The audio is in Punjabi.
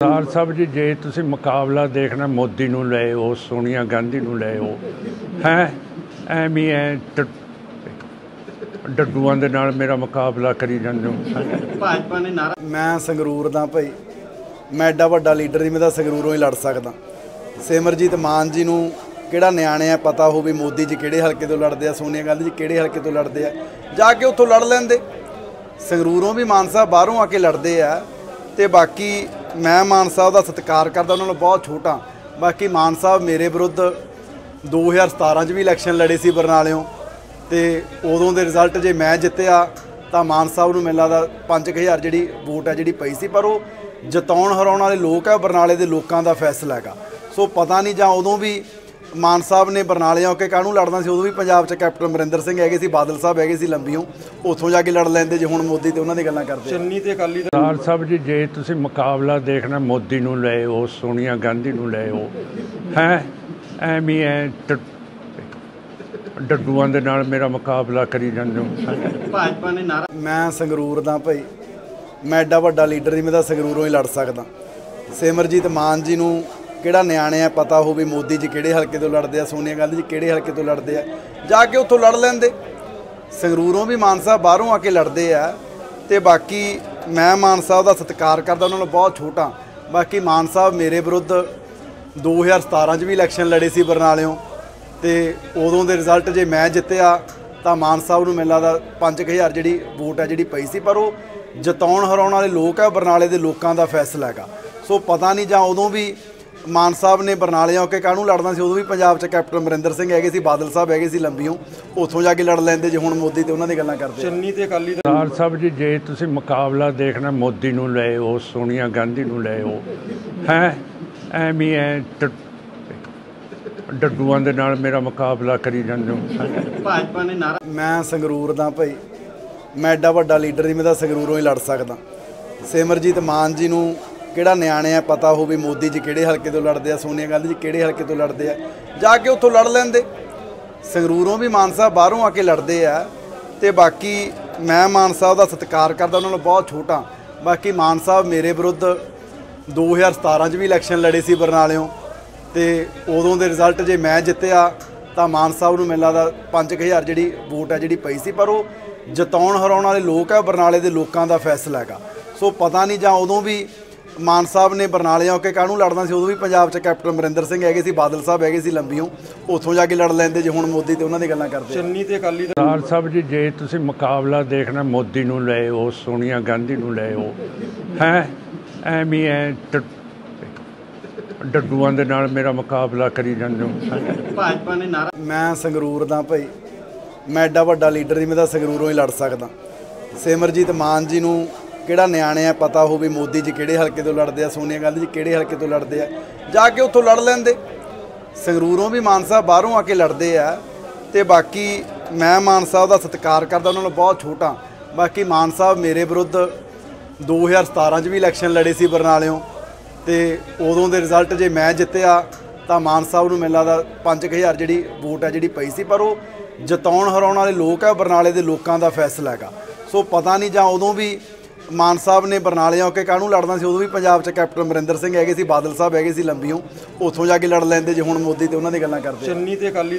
ਸਰਦਾਰ ਸਾਹਿਬ ਜੀ, ਜੇ ਤੁਸੀਂ ਮੁਕਾਬਲਾ ਦੇਖਣਾ, ਮੋਦੀ ਨੂੰ ਲੈ ਆਓ, ਸੋਨੀਆ ਗਾਂਧੀ ਨੂੰ ਲੈ ਆਓ, ਹੈ? ਐਵੇਂ ਐ ਡੱਡੂਆਂ ਦੇ ਨਾਲ ਮੇਰਾ ਮੁਕਾਬਲਾ ਕਰੀ ਜਾਂਦੇ ਹੋ ਭਾਜਪਾ ਨੇ ਨਾਰਾ ਮੈਂ ਸੰਗਰੂਰ ਦਾ ਭਾਈ। ਮੈਂ ਐਡਾ ਵੱਡਾ ਲੀਡਰ ਨਹੀਂ, ਮੈਂ ਤਾਂ ਸੰਗਰੂਰੋਂ ਹੀ ਲੜ ਸਕਦਾ। ਸਿਮਰਜੀਤ ਮਾਨ ਜੀ ਨੂੰ ਕਿਹੜਾ ਨਿਆਣੇ ਆ ਪਤਾ ਹੋ ਵੀ ਮੋਦੀ ਜੀ ਕਿਹੜੇ ਹਲਕੇ ਤੋਂ ਲੜਦੇ ਆ, ਸੋਨੀਆ ਗਾਂਧੀ ਜੀ ਕਿਹੜੇ ਹਲਕੇ ਤੋਂ ਲੜਦੇ ਆ, ਜਾ ਕੇ ਉੱਥੋਂ ਲੜ ਲੈਂਦੇ। ਸੰਗਰੂਰੋਂ ਵੀ ਮਾਨ ਸਾਹਿਬ ਬਾਹਰੋਂ ਆ ਕੇ ਲੜਦੇ ਆ। ਤੇ ਬਾਕੀ ਮੈਂ ਮਾਨ ਸਾਹਿਬ ਦਾ ਸਤਿਕਾਰ ਕਰਦਾ, ਉਹਨਾਂ ਨੂੰ ਬਹੁਤ ਛੋਟਾ। ਬਾਕੀ ਮਾਨ ਸਾਹਿਬ ਮੇਰੇ ਵਿਰੁੱਧ 2017 'ਚ ਵੀ ਇਲੈਕਸ਼ਨ ਲੜੇ ਸੀ ਬਰਨਾਲਿਓਂ ਤੇ ਉਦੋਂ ਦੇ ਰਿਜ਼ਲਟ ਜੇ ਮੈਂ ਜਿੱਤਿਆ, ਤਾਂ ਮਾਨ ਸਾਹਿਬ ਨੂੰ ਮੈਨੂੰ ਲੱਗਦਾ 5000 ਜਿਹੜੀ ਵੋਟ ਹੈ ਜਿਹੜੀ ਪਈ ਸੀ, ਪਰ ਉਹ ਜਿਤਾਉਣ ਹਰਾਉਣ ਵਾਲੇ ਲੋਕ ਆ, ਬਰਨਾਲੇ ਦੇ ਲੋਕਾਂ ਦਾ ਫੈਸਲਾ ਹੈਗਾ। ਸੋ ਪਤਾ ਨਹੀਂ ਜਾਂ ਉਦੋਂ ਵੀ ਮਾਨ ਸਾਹਿਬ ਨੇ ਬਰਨਾਲੇ ਆ ਕੇ ਕਾਹਨੂੰ ਲੜਨਾ ਸੀ? ਉਦੋਂ ਵੀ ਪੰਜਾਬ 'ਚ ਕੈਪਟਨ ਅਮਰਿੰਦਰ ਸਿੰਘ ਹੈਗੇ ਸੀ ਬਾਦਲ ਸਾਹਿਬ ਹੈਗੇ ਸੀ ਲੰਬੀਓਂ। ਉੱਥੋਂ ਜਾ ਕੇ ਲੜ ਲੈਂਦੇ ਜੇ ਹੁਣ ਮੋਦੀ ਤੇ ਉਹਨਾਂ ਦੀ ਗੱਲਾਂ ਕਰਦੇ। ਚੰਨੀ ਤੇ ਅਕਾਲੀ ਦਲ। ਸਰਦਾਰ ਸਾਹਿਬ ਜੀ ਜੇ ਤੁਸੀਂ ਮੁਕਾਬਲਾ ਦੇਖਣਾ ਮੋਦੀ ਨੂੰ ਲੈ ਆਓ ਸੋਨੀਆ ਗਾਂਧੀ ਨੂੰ ਲੈ ਆਓ ਹੈ? ਐਵੇਂ ਹੀ ਐ ਡੱਡੂਆਂ ਦੇ ਨਾਲ ਮੇਰਾ ਮੁਕਾਬਲਾ ਕਰੀ ਜਾਂਦੇ ਹੋ ਹੈਂ। ਭਾਜਪਾ ਨੇ ਨਾਰਾ ਮੈਂ ਸੰਗਰੂਰ ਦਾ ਭਾਈ। ਮੈਂ ਐਡਾ ਵੱਡਾ ਲੀਡਰ ਨਹੀਂ ਮੈਂ ਤਾਂ ਸੰਗਰੂਰੋਂ ਹੀ ਲੜ ਸਕਦਾ। ਸਿਮਰਜੀਤ ਮਾਨ ਜੀ ਨੂੰ ਕਿਹੜਾ ਨਿਆਣੇ ਆ, ਪਤਾ ਹੋਵੇ ਮੋਦੀ ਜੀ ਕਿਹੜੇ ਹਲਕੇ ਤੋਂ ਲੜਦੇ ਆ, ਸੋਨੀਆ ਗਾਂਧੀ ਜੀ ਕਿਹੜੇ ਹਲਕੇ ਤੋਂ ਲੜਦੇ ਆ। ਜਾ ਕੇ ਉੱਥੋਂ ਲੜ ਲੈਂਦੇ। ਸੰਗਰੂਰੋਂ ਵੀ ਮਾਨ ਸਾਹਿਬ ਬਾਹਰੋਂ ਆ ਕੇ ਲੜਦੇ ਆ ਤੇ ਬਾਕੀ ਮੈਂ ਮਾਨ ਸਾਹਿਬ ਦਾ ਸਤਿਕਾਰ ਕਰਦਾ, ਉਹਨਾਂ ਨੂੰ ਬਹੁਤ ਛੋਟਾ। ਬਾਕੀ ਮਾਨ ਸਾਹਿਬ ਮੇਰੇ ਵਿਰੁੱਧ 2017 'ਚ ਵੀ ਇਲੈਕਸ਼ਨ ਲੜੇ ਸੀ ਬਰਨਾਲਿਓਂ ਤੇ ਉਦੋਂ ਦੇ ਰਿਜ਼ਲਟ ਜੇ ਮੈਂ ਜਿੱਤਿਆ ਤਾਂ ਮਾਨ ਸਾਹਿਬ ਨੂੰ ਮੈਨੂੰ ਲੱਗਦਾ 5000 ਜਿਹੜੀ ਵੋਟ ਹੈ ਜਿਹੜੀ ਪਈ ਸੀ, ਪਰ ਉਹ ਜਿਤਾਉਣ ਹਰਾਉਣ ਵਾਲੇ ਲੋਕ ਆ, ਬਰਨਾਲੇ ਦੇ ਲੋਕਾਂ ਦਾ ਫੈਸਲਾ ਹੈਗਾ। ਸੋ ਪਤਾ ਨਹੀਂ ਜਾਂ ਉਦੋਂ ਵੀ ਮਾਨ ਸਾਹਿਬ ਨੇ ਬਰਨਾਲੇ ਆ ਕੇ ਕਾਹਨੂੰ ਲੜਨਾ ਸੀ? ਉਦੋਂ ਵੀ ਪੰਜਾਬ 'ਚ ਕੈਪਟਨ ਅਮਰਿੰਦਰ ਸਿੰਘ ਹੈਗੇ ਸੀ ਬਾਦਲ ਸਾਹਿਬ ਹੈਗੇ ਸੀ ਲੰਬੀਓਂ ਉੱਥੋਂ ਜਾ ਕੇ ਲੜ ਲੈਂਦੇ ਜੇ ਹੁਣ ਮੋਦੀ ਤੇ ਉਹਨਾਂ ਦੀ ਗੱਲਾਂ ਕਰਦੇ। ਚੰਨੀ ਤੇ ਅਕਾਲੀ ਦਲ। ਸਰਦਾਰ ਸਾਹਿਬ ਜੀ ਜੇ ਤੁਸੀਂ ਮੁਕਾਬਲਾ ਦੇਖਣਾ ਮੋਦੀ ਨੂੰ ਲੈ ਆਓ ਸੋਨੀਆ ਗਾਂਧੀ ਨੂੰ ਲੈ ਆਓ ਹੈ? ਐਵੇਂ ਐ ਡੱਡੂਆਂ ਦੇ ਨਾਲ ਮੇਰਾ ਮੁਕਾਬਲਾ ਕਰੀ ਜਾਂਦੇ ਹੈਂ। ਭਾਜਪਾ ਨੇ ਨਾਰਾ ਮੈਂ ਸੰਗਰੂਰ ਦਾ ਭਾਈ। ਮੈਂ ਐਡਾ ਵੱਡਾ ਲੀਡਰ ਨਹੀਂ ਮੈਂ ਤਾਂ ਸੰਗਰੂਰੋਂ ਹੀ ਲੜ ਸਕਦਾ। ਸਿਮਰਜੀਤ ਮਾਨ ਜੀ ਨੂੰ ਕਿਹੜਾ ਨਿਆਣੇ ਆ, ਪਤਾ ਹੋਵੇ ਮੋਦੀ ਜੀ ਕਿਹੜੇ ਹਲਕੇ ਤੋਂ ਲੜਦੇ ਆ, ਸੋਨੀਆ ਗਾਂਧੀ ਜੀ ਕਿਹੜੇ ਹਲਕੇ ਤੋਂ ਲੜਦੇ ਆ। ਜਾ ਕੇ ਉੱਥੋਂ ਲੜ ਲੈਂਦੇ। ਸੰਗਰੂਰੋਂ ਵੀ ਮਾਨ ਸਾਹਿਬ ਬਾਹਰੋਂ ਆ ਕੇ ਲੜਦੇ ਆ ਤੇ ਬਾਕੀ ਮੈਂ ਮਾਨ ਸਾਹਿਬ ਦਾ ਸਤਿਕਾਰ ਕਰਦਾ ਉਹਨਾਂ ਨੂੰ ਬਹੁਤ ਛੋਟਾ। ਬਾਕੀ ਮਾਨ ਸਾਹਿਬ ਮੇਰੇ ਵਿਰੁੱਧ 2017 'ਚ ਵੀ ਇਲੈਕਸ਼ਨ ਲੜੇ ਸੀ ਬਰਨਾਲਿਓਂ ਤੇ ਉਦੋਂ ਦੇ ਰਿਜ਼ਲਟ ਜੇ ਮੈਂ ਜਿੱਤਿਆ ਤਾਂ ਮਾਨ ਸਾਹਿਬ ਨੂੰ ਮੈਨੂੰ ਲੱਗਦਾ 5000 ਜਿਹੜੀ ਵੋਟ ਹੈ ਜਿਹੜੀ ਪਈ ਸੀ, ਪਰ ਉਹ ਜਿਤਾਉਣ ਹਰਾਉਣ ਵਾਲੇ ਲੋਕ ਆ, ਬਰਨਾਲੇ ਦੇ ਲੋਕਾਂ ਦਾ ਫੈਸਲਾ ਹੈਗਾ। ਸੋ ਪਤਾ ਨਹੀਂ ਜਾਂ ਉਦੋਂ ਵੀ ਮਾਨ ਸਾਹਿਬ ਨੇ ਬਰਨਾਲੇ ਆ ਕੇ ਕਾਹਨੂੰ ਲੜਨਾ ਸੀ? ਉਦੋਂ ਵੀ ਪੰਜਾਬ 'ਚ ਕੈਪਟਨ ਅਮਰਿੰਦਰ ਸਿੰਘ ਹੈਗੇ ਸੀ ਬਾਦਲ ਸਾਹਿਬ ਹੈਗੇ ਸੀ ਲੰਬੀਓਂ ਉੱਥੋਂ ਜਾ ਕੇ ਲੜ ਲੈਂਦੇ ਜੇ ਹੁਣ ਮੋਦੀ ਤੇ ਉਹਨਾਂ ਦੀ ਗੱਲਾਂ ਕਰਦੇ। ਚੰਨੀ ਤੇ ਅਕਾਲੀ ਦਲ ਸਰਦਾਰ ਸਾਹਿਬ ਜੀ ਜੇ ਤੁਸੀਂ ਮੁਕਾਬਲਾ ਦੇਖਣਾ ਮੋਦੀ ਨੂੰ ਲੈ ਆਓ ਸੋਨੀਆ ਗਾਂਧੀ ਨੂੰ ਲੈ ਆਓ ਹੈ? ਐਵੇਂ ਐ ਡੱਡੂਆਂ ਦੇ ਨਾਲ ਮੇਰਾ ਮੁਕਾਬਲਾ ਕਰੀ ਜਾਂਦੇ ਹੈਂ। ਭਾਜਪਾ ਨੇ ਨਾਰਾ ਮੈਂ ਸੰਗਰੂਰ ਦਾ ਭਾਈ। ਮੈਂ ਐਡਾ ਵੱਡਾ ਲੀਡਰ ਨਹੀਂ ਮੈਂ ਤਾਂ ਸੰਗਰੂਰੋਂ ਹੀ ਲੜ ਸਕਦਾ। ਸਿਮਰਜੀਤ ਮਾਨ ਜੀ ਨੂੰ ਕਿਹੜਾ ਨਿਆਣੇ ਆ, ਪਤਾ ਹੋ ਵੀ ਮੋਦੀ ਜੀ ਕਿਹੜੇ ਹਲਕੇ ਤੋਂ ਲੜਦੇ ਆ, ਸੋਨੀਆ ਗਾਂਧੀ ਜੀ ਕਿਹੜੇ ਹਲਕੇ ਤੋਂ ਲੜਦੇ ਆ। ਜਾ ਕੇ ਉੱਥੋਂ ਲੜ ਲੈਂਦੇ। ਸੰਗਰੂਰੋਂ ਵੀ ਮਾਨ ਸਾਹਿਬ ਬਾਹਰੋਂ ਆ ਕੇ ਲੜਦੇ ਆ ਤੇ ਬਾਕੀ ਮੈਂ ਮਾਨ ਸਾਹਿਬ ਦਾ ਸਤਿਕਾਰ ਕਰਦਾ, ਉਹਨਾਂ ਨੂੰ ਬਹੁਤ ਛੋਟਾ। ਬਾਕੀ ਮਾਨ ਸਾਹਿਬ ਮੇਰੇ ਵਿਰੁੱਧ 2017 'ਚ ਵੀ ਇਲੈਕਸ਼ਨ ਲੜੇ ਸੀ ਬਰਨਾਲਿਓਂ ਤੇ ਉਦੋਂ ਦੇ ਰਿਜ਼ਲਟ ਜੇ ਮੈਂ ਜਿੱਤਿਆ ਤਾਂ ਮਾਨ ਸਾਹਿਬ ਨੂੰ ਮੈਨੂੰ ਲੱਗਦਾ 5000 ਜਿਹੜੀ ਵੋਟ ਹੈ ਜਿਹੜੀ ਪਈ ਸੀ, ਪਰ ਉਹ ਜਿਤਾਉਣ ਹਰਾਉਣ ਵਾਲੇ ਲੋਕ ਆ, ਬਰਨਾਲੇ ਦੇ ਲੋਕਾਂ ਦਾ ਫੈਸਲਾ ਹੈਗਾ। ਸੋ ਪਤਾ ਨਹੀਂ ਜਾਂ ਉਦੋਂ ਵੀ ਮਾਨ ਸਾਹਿਬ ਨੇ ਬਰਨਾਲੇ ਆ ਕੇ ਕਾਹਨੂੰ ਲੜਨਾ ਸੀ ਉਦੋਂ ਵੀ ਪੰਜਾਬ 'ਚ ਕੈਪਟਨ ਅਮਰਿੰਦਰ ਸਿੰਘ ਹੈਗੇ ਸੀ, ਬਾਦਲ ਸਾਹਿਬ ਹੈਗੇ ਸੀ ਲੰਬੀਓਂ ਉੱਥੋਂ ਜਾ ਕੇ ਲੜ ਲੈਂਦੇ ਜੇ ਹੁਣ ਮੋਦੀ ਤੇ ਉਹਨਾਂ ਦੀ ਗੱਲਾਂ ਕਰਦੇ ਆ। ਚੰਨੀ ਤੇ ਅਕਾਲੀ